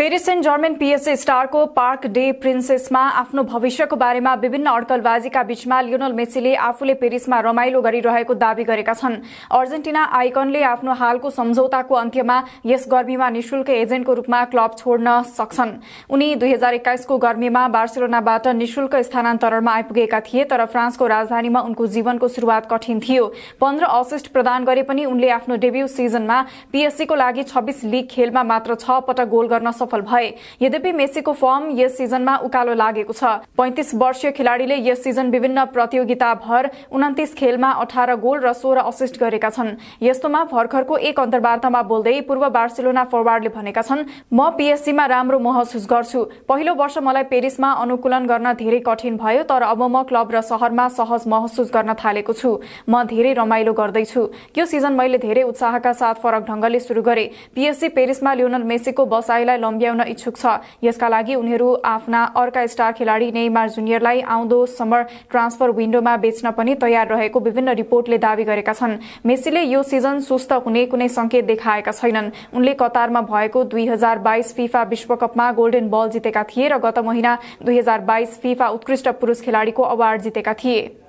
Paris Saint Germain पिएसए स्टारको park day प्रिन्सेसमा आफ्नो भविष्यको बारेमा विभिन्न अड्कलबाजीका बीचमा लियोनल मेसीले आफूले पेरिसमा रमाइलो गरिरहेको दावी गरेका छन्। अर्जेन्टिना आइकनले आफ्नो हालको सम्झौताको अन्त्यमा यस गर्मीमा निशुल्क एजेन्टको रूपमा क्लब छोड्न सक्छन्। उनी दुई हजार एक्काइसको गर्मीमा बार्सिलोनाबाट निशुल्क स्थानान्तरणमा आइपुगेका थिए तर फ्रान्सको राजधानीमा उनको जीवनको शुरूआत कठिन थियो। पन्ध्र असिस्ट प्रदान गरे पनि उनले आफ्नो डेब्यू सिजनमा पिएससीको लागि छब्बीस लिग खेलमा मात्र छ पटक गोल गर्न सफल भए। यद्यपि मेसीको फर्म यस सिजनमा उकालो लागेको छ। पैंतिस वर्षीय खेलाड़ीले यस सिजन विभिन्न प्रतियोगिता भर उन्तिस खेलमा अठार गोल र सोह्र असिस्ट गरेका छन्। यस्तोमा भर्खरको एक अन्तर्वार्तामा बोल्दै पूर्व बार्सिलोना फरवार्डले भनेका छन् म पिएससीमा राम्रो महसुस गर्छु। पहिलो वर्ष मलाई पेरिसमा अनुकूलन गर्न धेरै कठिन भयो तर अब म क्लब र सहरमा सहज महसुस गर्न थालेको छु। म धेरै रमाइलो गर्दैछु। यो सिजन मैले धेरै उत्साहका साथ फरक ढंगले शुरू गरे। पिएससी पेरिसमा लियोनल मेसीको बसाईलाई लम्ब्याउन इच्छुक छ। यसका लागि उनीहरू आफ्ना अर्का स्टार खेलाडी नेइमार जुनियरलाई आउँदो समर ट्रान्सफर विन्डोमा बेच्न पनि तयार रहेको विभिन्न रिपोर्टले दावी गरेका छन्। मेसीले यो सिजन सुस्त हुने कुनै संकेत देखाएका छैनन्। उनले कतारमा भएको दुई हजार बाइस फिफा विश्वकपमा गोल्डन बल जितेका थिए र गत महिना दुई हजार बाइस फिफा उत्कृष्ट पुरूष खेलाडीको अवार्ड जितेका थिए।